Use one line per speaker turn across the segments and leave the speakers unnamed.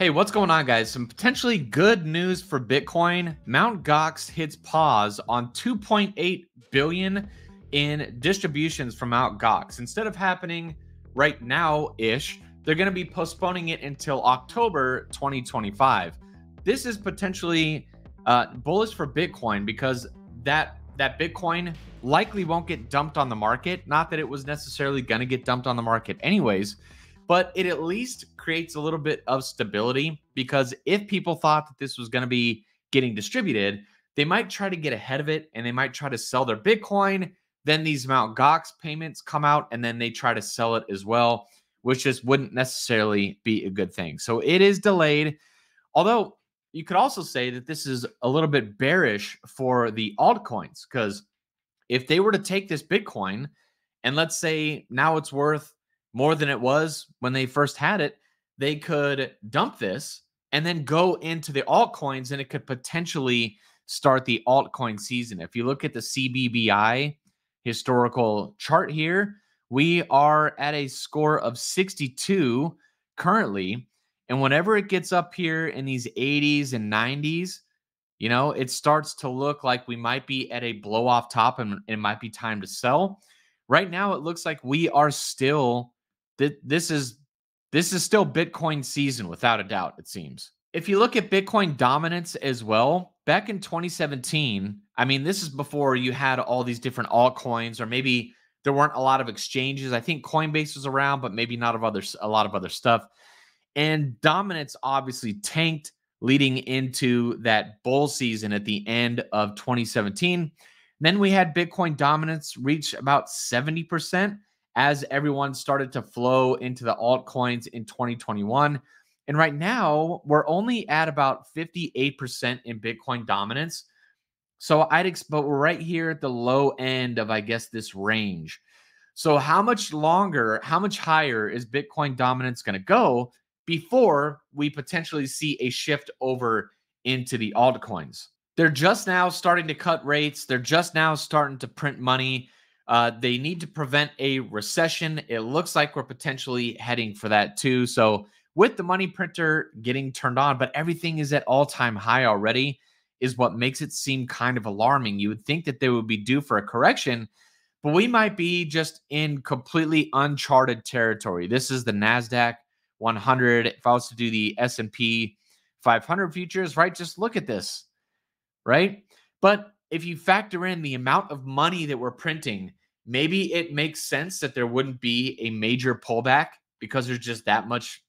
Hey, what's going on, guys? Some potentially good news for Bitcoin. Mount Gox hits pause on 2.8 billion in distributions from Mount Gox. Instead of happening right now ish, they're going to be postponing it until October 2025. This is potentially uh, bullish for Bitcoin because that that Bitcoin likely won't get dumped on the market. Not that it was necessarily going to get dumped on the market anyways but it at least creates a little bit of stability because if people thought that this was going to be getting distributed, they might try to get ahead of it and they might try to sell their Bitcoin. Then these Mount Gox payments come out and then they try to sell it as well, which just wouldn't necessarily be a good thing. So it is delayed. Although you could also say that this is a little bit bearish for the altcoins because if they were to take this Bitcoin and let's say now it's worth more than it was when they first had it, they could dump this and then go into the altcoins and it could potentially start the altcoin season. If you look at the CBBI historical chart here, we are at a score of 62 currently. And whenever it gets up here in these 80s and 90s, you know, it starts to look like we might be at a blow off top and it might be time to sell. Right now, it looks like we are still this is this is still Bitcoin season without a doubt, it seems. If you look at Bitcoin dominance as well, back in 2017, I mean, this is before you had all these different altcoins, or maybe there weren't a lot of exchanges. I think Coinbase was around, but maybe not of other a lot of other stuff. And dominance obviously tanked leading into that bull season at the end of 2017. Then we had Bitcoin dominance reach about 70% as everyone started to flow into the altcoins in 2021. And right now, we're only at about 58% in Bitcoin dominance. So I'd expect we're right here at the low end of, I guess, this range. So, how much longer, how much higher is Bitcoin dominance going to go before we potentially see a shift over into the altcoins? They're just now starting to cut rates. They're just now starting to print money. Uh, they need to prevent a recession. It looks like we're potentially heading for that too. So, with the money printer getting turned on, but everything is at all time high already, is what makes it seem kind of alarming. You would think that they would be due for a correction, but we might be just in completely uncharted territory. This is the Nasdaq 100. If I was to do the S&P 500 futures, right? Just look at this, right? But if you factor in the amount of money that we're printing maybe it makes sense that there wouldn't be a major pullback because there's just that much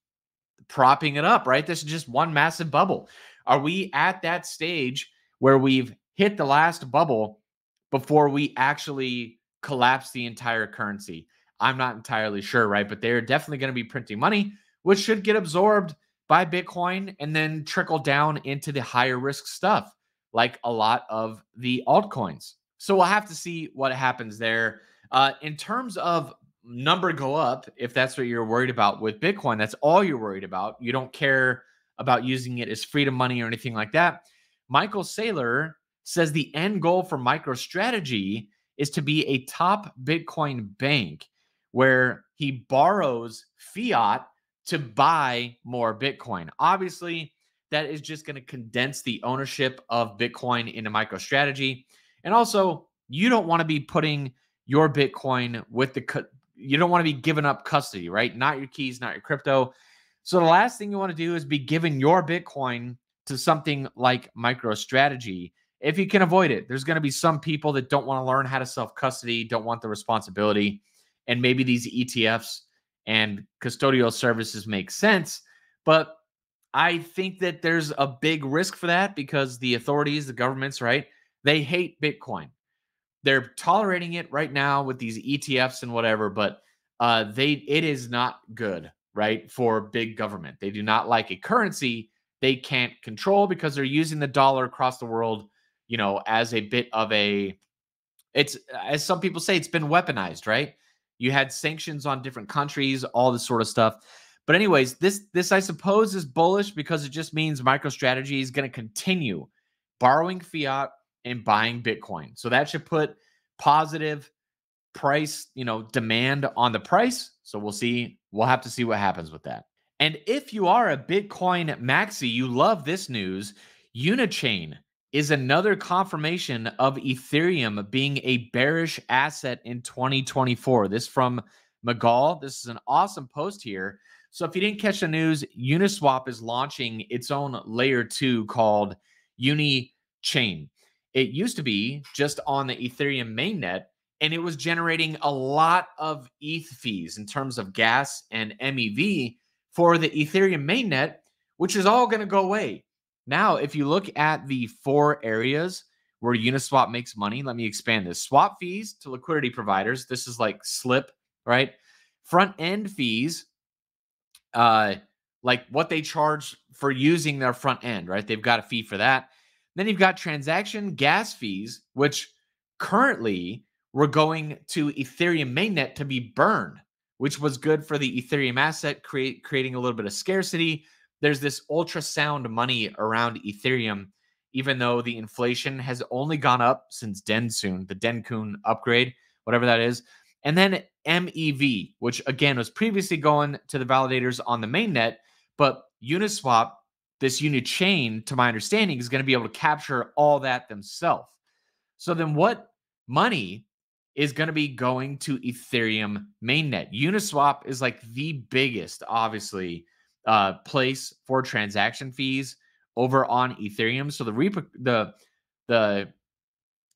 propping it up, right? This is just one massive bubble. Are we at that stage where we've hit the last bubble before we actually collapse the entire currency? I'm not entirely sure, right? But they're definitely going to be printing money, which should get absorbed by Bitcoin and then trickle down into the higher risk stuff, like a lot of the altcoins. So we'll have to see what happens there. Uh, in terms of number go up, if that's what you're worried about with Bitcoin, that's all you're worried about. You don't care about using it as freedom money or anything like that. Michael Saylor says the end goal for MicroStrategy is to be a top Bitcoin bank where he borrows fiat to buy more Bitcoin. Obviously, that is just going to condense the ownership of Bitcoin into MicroStrategy. And also, you don't want to be putting your Bitcoin with the you don't want to be giving up custody, right? Not your keys, not your crypto. So the last thing you want to do is be giving your Bitcoin to something like MicroStrategy if you can avoid it. There's going to be some people that don't want to learn how to self custody, don't want the responsibility, and maybe these ETFs and custodial services make sense, but I think that there's a big risk for that because the authorities, the governments, right? They hate Bitcoin they're tolerating it right now with these ETFs and whatever, but uh, they it is not good, right, for big government. They do not like a currency they can't control because they're using the dollar across the world, you know, as a bit of a it's as some people say, it's been weaponized, right? You had sanctions on different countries, all this sort of stuff. But anyways, this this I suppose is bullish because it just means MicroStrategy is going to continue borrowing fiat and buying Bitcoin. So that should put positive price, you know, demand on the price. So we'll see. We'll have to see what happens with that. And if you are a Bitcoin maxi, you love this news. Unichain is another confirmation of Ethereum being a bearish asset in 2024. This from Miguel. This is an awesome post here. So if you didn't catch the news, Uniswap is launching its own layer two called Unichain. It used to be just on the Ethereum mainnet, and it was generating a lot of ETH fees in terms of gas and MEV for the Ethereum mainnet, which is all going to go away. Now, if you look at the four areas where Uniswap makes money, let me expand this. Swap fees to liquidity providers. This is like Slip, right? Front end fees, uh, like what they charge for using their front end, right? They've got a fee for that. Then you've got transaction gas fees, which currently we're going to Ethereum mainnet to be burned which was good for the Ethereum asset, create, creating a little bit of scarcity. There's this ultrasound money around Ethereum, even though the inflation has only gone up since Densoon, the Dencun upgrade, whatever that is. And then MEV, which again was previously going to the validators on the mainnet, but Uniswap, this Unichain, to my understanding, is going to be able to capture all that themselves. So then what money is going to be going to Ethereum mainnet. Uniswap is like the biggest, obviously, uh, place for transaction fees over on Ethereum. So the rep- the the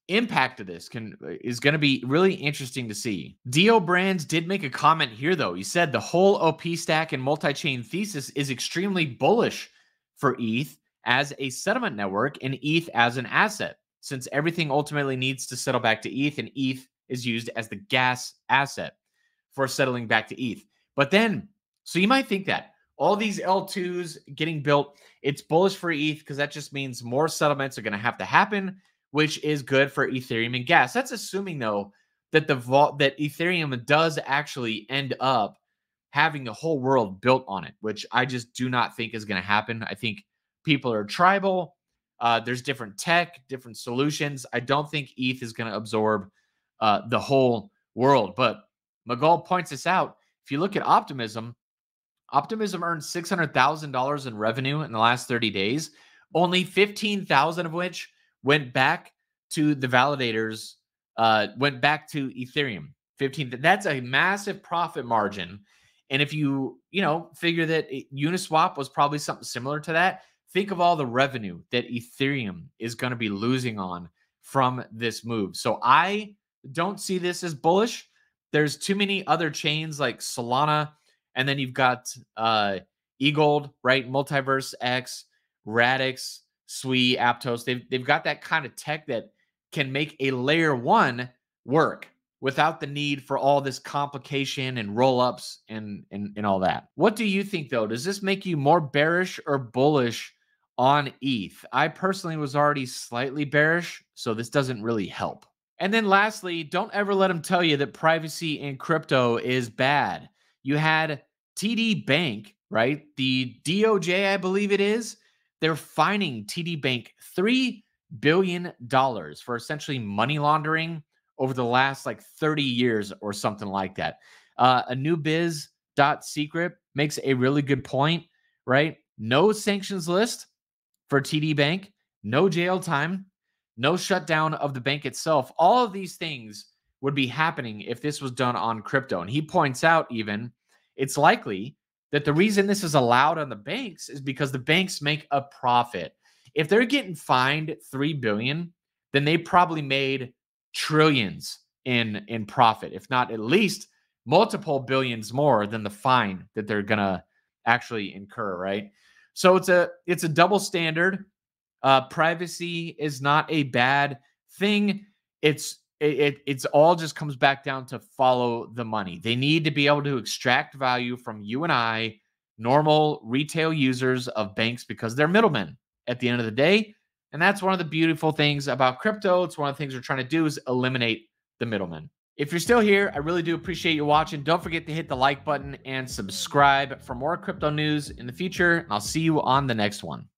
impact of this can uh, is going to be really interesting to see. Dio Brands did make a comment here though. He said the whole OP stack and multi-chain thesis is extremely bullish for ETH as a settlement network and ETH as an asset since everything ultimately needs to settle back to ETH and ETH is used as the gas asset for settling back to ETH. But then, so you might think that all these L2s getting built, it's bullish for ETH because that just means more settlements are going to have to happen, which is good for Ethereum and gas. That's assuming though that the vault that Ethereum does actually end up having the whole world built on it, which I just do not think is going to happen. I think people are tribal. Uh, there's different tech, different solutions. I don't think ETH is going to absorb uh, the whole world. But Miguel points this out. If you look at Optimism, Optimism earned $600,000 in revenue in the last 30 days, only 15,000 of which went back to the validators, uh, went back to Ethereum. 15, that's a massive profit margin. And if you, you know, figure that Uniswap was probably something similar to that, think of all the revenue that Ethereum is going to be losing on from this move. So I don't see this as bullish. There's too many other chains like Solana, and then you've got uh eGold, right? MultiversX, Radix, Sui, Aptos. They've they've got that kind of tech that can make a layer one work without the need for all this complication and roll-ups and, and and all that. What do you think though? Does this make you more bearish or bullish on ETH? I personally was already slightly bearish, so this doesn't really help. And then lastly, don't ever let them tell you that privacy in crypto is bad. You had TD Bank, right? The DOJ, I believe it is. They're fining TD Bank $3 billion for essentially money laundering over the last like 30 years or something like that. Uh, a new biz dot secret makes a really good point, right? No sanctions list for TD Bank, no jail time, no shutdown of the bank itself. All of these things would be happening if this was done on crypto. And he points out even it's likely that the reason this is allowed on the banks is because the banks make a profit. If they're getting fined 3 billion, then they probably made trillions in in profit, if not at least multiple billions more than the fine that they're to actually incur, right? So it's a it's a double standard uh, privacy is not a bad thing. It's it, it it's all just comes back down to follow the money. They need to be able to extract value from you and I, normal retail users of banks, because they're middlemen at the end of the day. And that's one of the beautiful things about crypto. It's one of the things we're trying to do is eliminate the middlemen. If you're still here, I really do appreciate you watching. Don't forget to hit the like button and subscribe for more crypto news in the future. I'll see you on the next one.